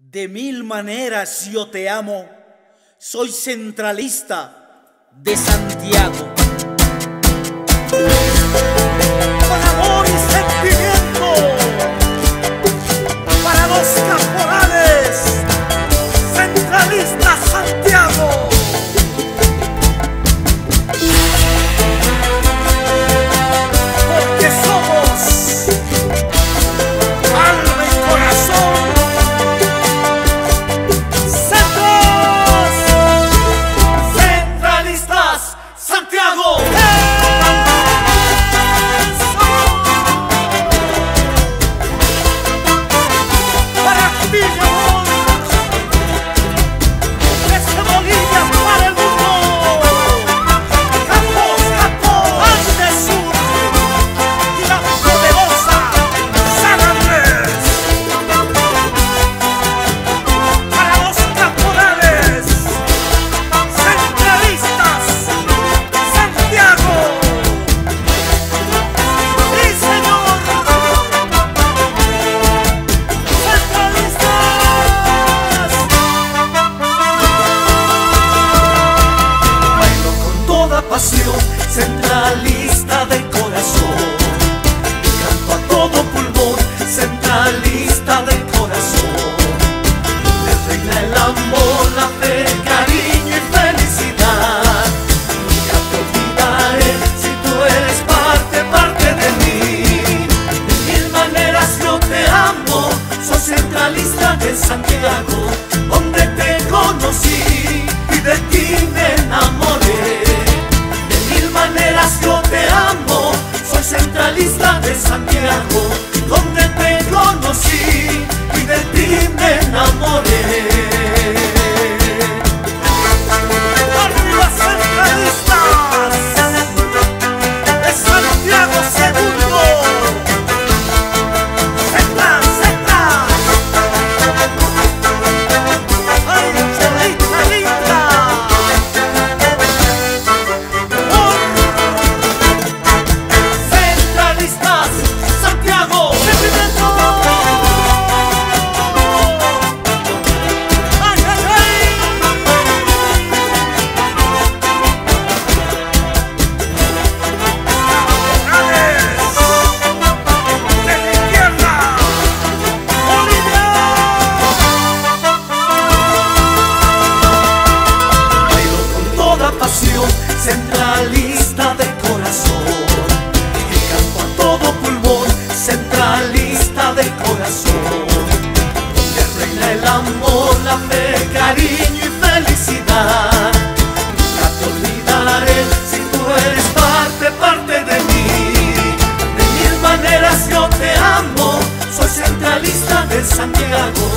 De mil maneras yo te amo, soy centralista de Santiago. Centralista de corazón. Canto a todo pulmón, centralista de corazón. Donde reina el amor, la fe, cariño y felicidad. Nunca te olvidaré si tú eres parte, parte de mí. De mil maneras yo te amo, soy centralista de Santiago, donde te conocí corazón. Donde reina el amor, la fe, cariño y felicidad. Nunca te olvidaré si tú eres parte, parte de mí. De mil maneras yo te amo, soy centralista de Santiago,